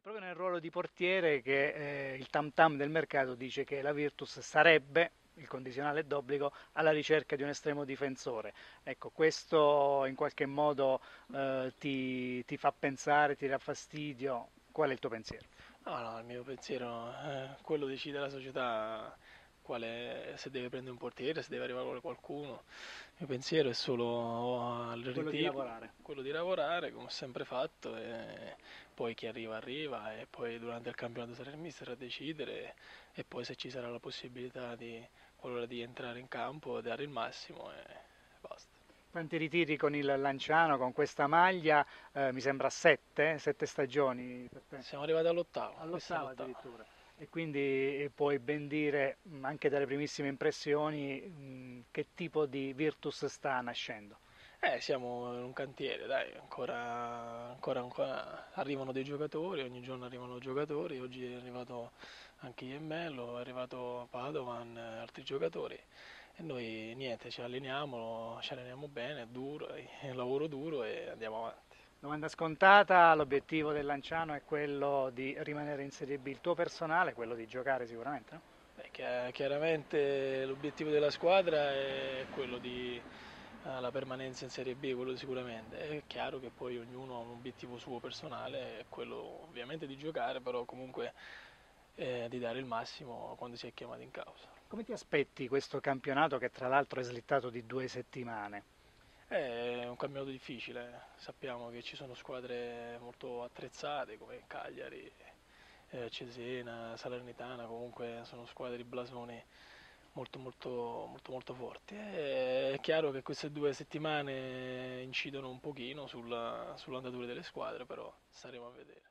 È proprio nel ruolo di portiere che eh, il tam tam del mercato dice che la Virtus sarebbe il condizionale d'obbligo alla ricerca di un estremo difensore. Ecco, questo in qualche modo eh, ti, ti, fa pensare, ti dà fastidio? Qual è il tuo pensiero? No, no, il mio pensiero è quello decide la società quale, se deve prendere un portiere, se deve arrivare qualcuno. Il mio pensiero è solo al ritiro, quello di lavorare, quello di lavorare come ho sempre fatto e poi chi arriva arriva e poi durante il campionato sarà il mister a decidere e poi se ci sarà la possibilità di, di entrare in campo, dare il massimo e basta. Quanti ritiri con il Lanciano, con questa maglia? Eh, mi sembra sette, sette stagioni. Siamo arrivati all'ottavo. All'ottavo addirittura. E quindi eh, puoi ben dire, anche dalle primissime impressioni, che tipo di Virtus sta nascendo? Eh, siamo in un cantiere, dai, ancora, ancora, ancora, arrivano dei giocatori, ogni giorno arrivano giocatori, oggi è arrivato anche Iemmello, è arrivato Padovan, altri giocatori e noi niente, ci alleniamo, ci alleniamo bene, è duro, è un lavoro duro e andiamo avanti. Domanda scontata, l'obiettivo del Lanciano è quello di rimanere in Serie B, il tuo personale è quello di giocare sicuramente? No? Beh, chiaramente l'obiettivo della squadra è quello di la permanenza in Serie B, quello sicuramente. È chiaro che poi ognuno ha un obiettivo suo personale, quello ovviamente di giocare, però comunque eh, di dare il massimo quando si è chiamato in causa. Come ti aspetti questo campionato che tra l'altro è slittato di due settimane? È un campionato difficile, sappiamo che ci sono squadre molto attrezzate come Cagliari, eh, Cesena, Salernitana, comunque sono squadre di blasoni molto molto molto molto forti. È chiaro che queste due settimane incidono un pochino sulla, sull'andatura delle squadre, però staremo a vedere.